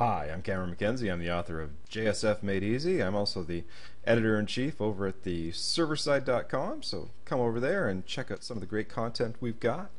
Hi, I'm Cameron McKenzie. I'm the author of JSF Made Easy. I'm also the editor in chief over at the serverside.com. So come over there and check out some of the great content we've got.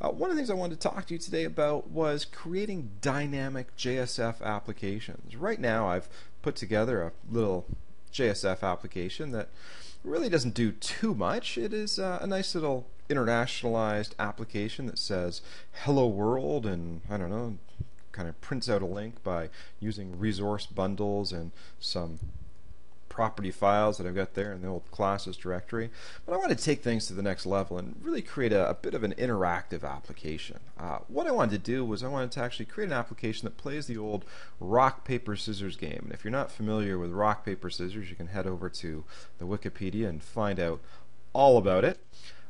Uh, one of the things I wanted to talk to you today about was creating dynamic JSF applications. Right now, I've put together a little JSF application that really doesn't do too much. It is uh, a nice little internationalized application that says hello world and I don't know kind of prints out a link by using resource bundles and some property files that I've got there in the old classes directory. But I want to take things to the next level and really create a, a bit of an interactive application. Uh, what I wanted to do was I wanted to actually create an application that plays the old rock, paper, scissors game. And if you're not familiar with rock, paper, scissors, you can head over to the Wikipedia and find out all about it.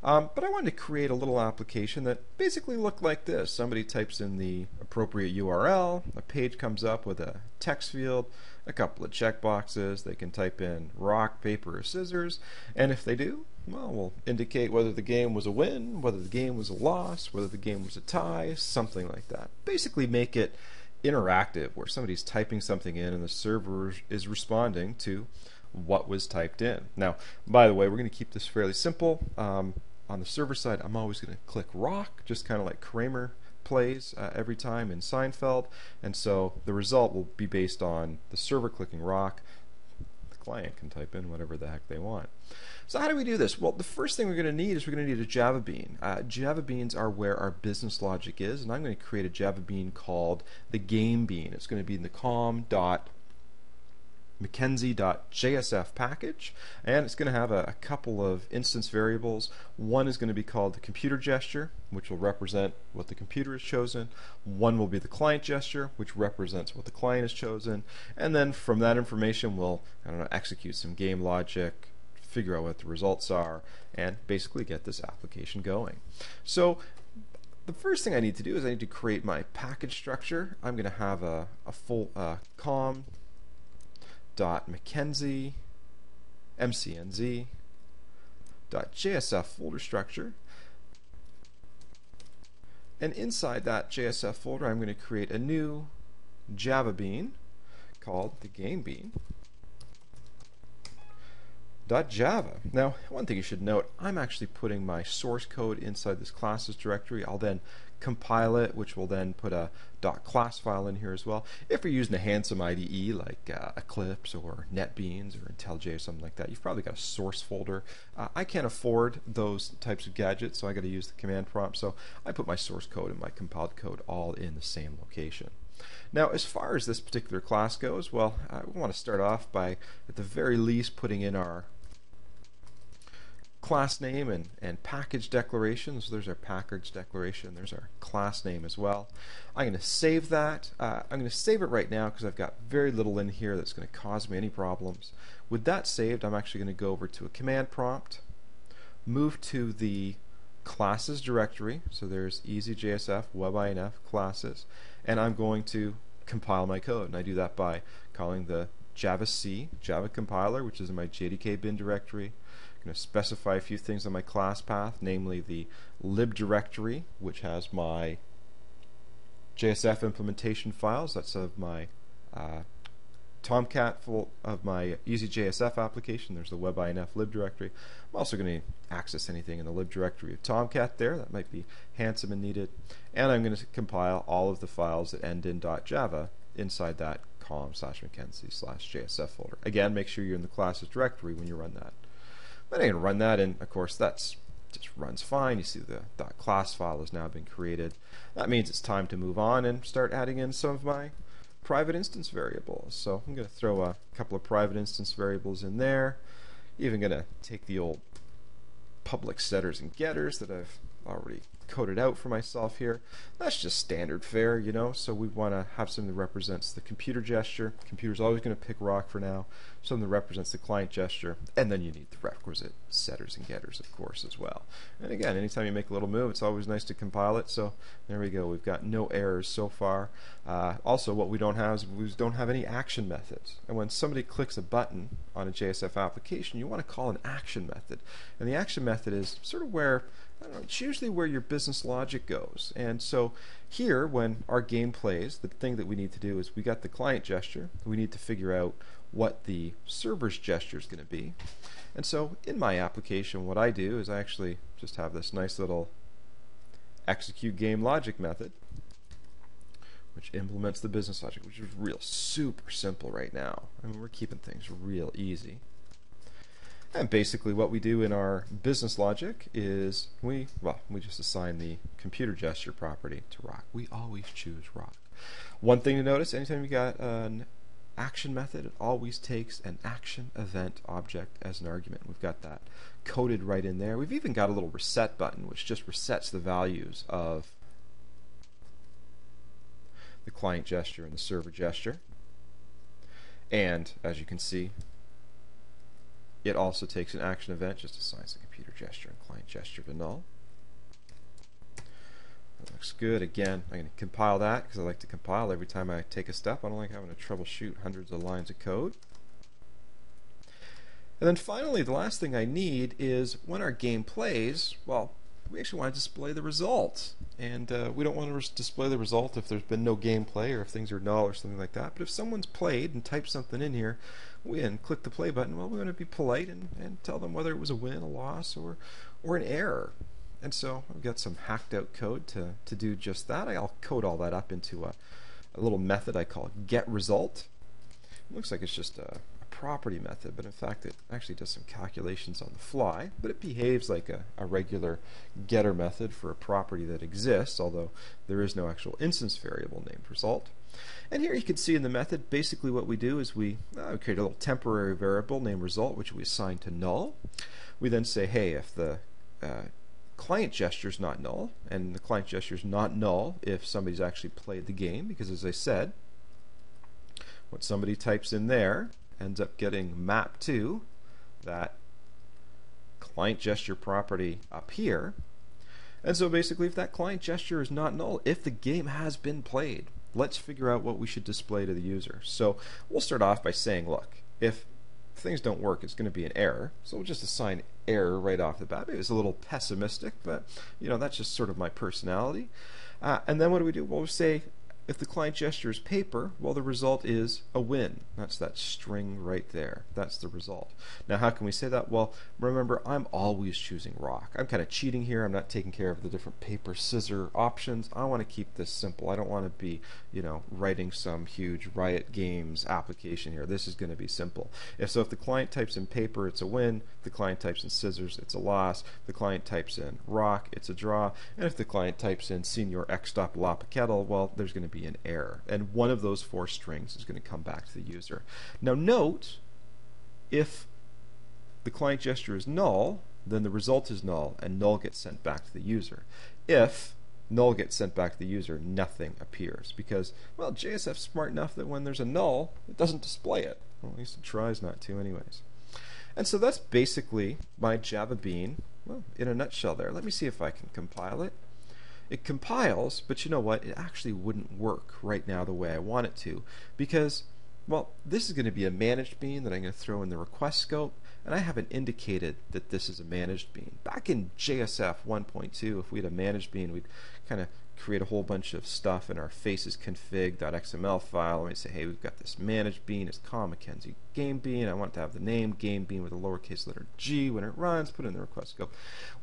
Um, but I wanted to create a little application that basically looked like this. Somebody types in the appropriate URL, a page comes up with a text field, a couple of checkboxes. They can type in rock, paper, or scissors, and if they do, well, we'll indicate whether the game was a win, whether the game was a loss, whether the game was a tie, something like that. Basically, make it interactive where somebody's typing something in and the server is responding to what was typed in. Now, by the way, we're going to keep this fairly simple. Um, on the server side, I'm always going to click rock, just kind of like Kramer plays uh, every time in Seinfeld. And so the result will be based on the server clicking rock. The client can type in whatever the heck they want. So how do we do this? Well, the first thing we're going to need is we're going to need a Java bean. Uh, Java beans are where our business logic is, and I'm going to create a Java bean called the game bean. It's going to be in the com dot McKenzie.jsf package, and it's going to have a, a, couple of instance variables. One is going to be called the computer gesture, which will represent what the computer has chosen. One will be the client gesture, which represents what the client has chosen. And then from that information, we'll I don't know, execute some game logic, figure out what the results are, and basically get this application going. So the first thing I need to do is I need to create my package structure. I'm going to have a, a full uh, com dot McKenzie mcnz dot JSF folder structure. And inside that JSF folder, I'm going to create a new Java bean called the game bean. .java. Now, one thing you should note, I'm actually putting my source code inside this classes directory. I'll then compile it, which will then put a .class file in here as well. If you're using a handsome IDE like uh, Eclipse or NetBeans or IntelliJ or something like that, you've probably got a source folder. Uh, I can't afford those types of gadgets, so I got to use the command prompt. So I put my source code and my compiled code all in the same location. Now, as far as this particular class goes, well, I want to start off by, at the very least, putting in our class name and, and package declaration. So there's our package declaration. There's our class name as well. I'm going to save that. Uh, I'm going to save it right now because I've got very little in here that's going to cause me any problems. With that saved, I'm actually going to go over to a command prompt, move to the classes directory. So there's EasyJSF, WebINF, classes, and I'm going to compile my code. And I do that by calling the javac, Java compiler, which is in my JDK bin directory, going to specify a few things on my class path, namely the lib directory, which has my JSF implementation files. That's of my uh, Tomcat full of my EasyJSF application. There's the WebINF lib directory. I'm also going to access anything in the lib directory of Tomcat there. That might be handsome and needed. And I'm going to compile all of the files that end in .java inside that com slash McKenzie slash JSF folder. Again, make sure you're in the classes directory when you run that. But I can run that, and of course that's just runs fine. You see the .class file has now been created. That means it's time to move on and start adding in some of my private instance variables. So I'm going to throw a couple of private instance variables in there. Even going to take the old public setters and getters that I've already coded out for myself here. That's just standard fare, you know, so we want to have something that represents the computer gesture. Computer's always going to pick rock for now. Something that represents the client gesture. And then you need the requisite setters and getters, of course, as well. And again, anytime you make a little move, it's always nice to compile it. So there we go. We've got no errors so far. Uh, also, what we don't have is we don't have any action methods. And when somebody clicks a button on a JSF application, you want to call an action method. And the action method is sort of where know, it's usually where your business logic goes. And so here, when our game plays, the thing that we need to do is we got the client gesture. We need to figure out what the server's gesture is going to be. And so in my application, what I do is I actually just have this nice little execute game logic method, which implements the business logic, which is real super simple right now. I mean, we're keeping things real easy. And basically what we do in our business logic is we, well, we just assign the computer gesture property to rock. We always choose rock. One thing to notice, anytime you got an action method, it always takes an action event object as an argument. We've got that coded right in there. We've even got a little reset button, which just resets the values of the client gesture and the server gesture. And as you can see, it also takes an action event, just assigns the computer gesture and client gesture to null. That looks good. Again, I'm going to compile that because I like to compile every time I take a step. I don't like having to troubleshoot hundreds of lines of code. And then finally, the last thing I need is when our game plays, well, we actually want to display the result. And uh, we don't want to display the result if there's been no gameplay or if things are null or something like that. But if someone's played and typed something in here, we and click the play button, well, we want to be polite and, and tell them whether it was a win, a loss, or, or an error. And so I've got some hacked out code to, to do just that. I'll code all that up into a, a little method I call get result. It looks like it's just a, property method, but in fact it actually does some calculations on the fly, but it behaves like a, a regular getter method for a property that exists, although there is no actual instance variable named result. And here you can see in the method, basically what we do is we uh, create a little temporary variable named result, which we assign to null. We then say, hey, if the uh, client gesture is not null, and the client gesture is not null if somebody's actually played the game, because as I said, what somebody types in there ends up getting mapped to that client gesture property up here. And so basically, if that client gesture is not null, if the game has been played, let's figure out what we should display to the user. So we'll start off by saying, look, if things don't work, it's going to be an error. So we'll just assign error right off the bat. Maybe it's a little pessimistic, but you know that's just sort of my personality. Uh, and then what do we do? Well, we say if the client gesture is paper, well, the result is a win. That's that string right there. That's the result. Now, how can we say that? Well, remember, I'm always choosing rock. I'm kind of cheating here. I'm not taking care of the different paper scissor options. I want to keep this simple. I don't want to be, you know, writing some huge Riot Games application here. This is going to be simple. If so, if the client types in paper, it's a win. If the client types in scissors, it's a loss. If the client types in rock, it's a draw. And if the client types in senior X stop lapa kettle, well, there's going to be be an error. And one of those four strings is going to come back to the user. Now note, if the client gesture is null, then the result is null, and null gets sent back to the user. If null gets sent back to the user, nothing appears because, well, JSF's smart enough that when there's a null, it doesn't display it. Well, at least it tries not to, anyways. And so that's basically my Java Bean, well, in a nutshell there. Let me see if I can compile it. It compiles, but you know what? It actually wouldn't work right now the way I want it to because, well, this is going to be a managed bean that I'm going to throw in the request scope, and I haven't indicated that this is a managed bean. Back in JSF 1.2, if we had a managed bean, we'd kind of create a whole bunch of stuff in our faces config.xml file and we say, hey, we've got this managed bean, it's call McKenzie game bean. I want to have the name game bean with a lowercase letter g when it runs, put in the request scope.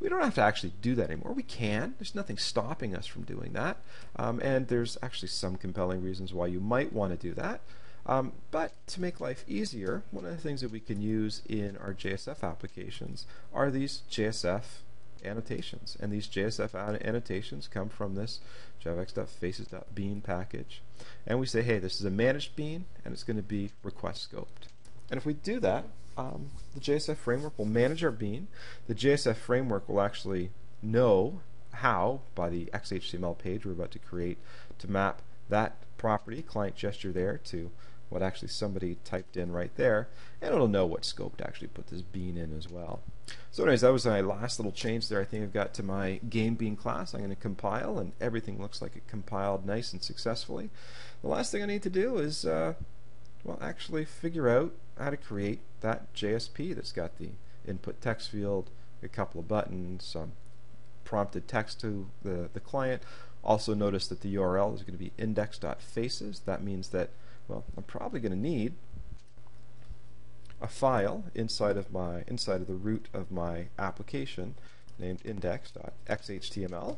We don't have to actually do that anymore. We can. There's nothing stopping us from doing that. Um, and there's actually some compelling reasons why you might want to do that. Um, but to make life easier, one of the things that we can use in our JSF applications are these JSF annotations. And these JSF annotations come from this javax.faces.bean package. And we say, hey, this is a managed bean, and it's going to be request scoped. And if we do that, um, the JSF framework will manage our bean. The JSF framework will actually know how, by the XHTML page we're about to create, to map that property, client gesture there, to what actually somebody typed in right there, and it'll know what scope to actually put this bean in as well. So anyways, that was my last little change there I think I've got to my game bean class. I'm going to compile, and everything looks like it compiled nice and successfully. The last thing I need to do is, uh, well, actually figure out how to create that JSP that's got the input text field, a couple of buttons, some prompted text to the, the client. Also notice that the URL is going to be index.faces. That means that, well, I'm probably going to need a file inside of my inside of the root of my application named index.xhtml.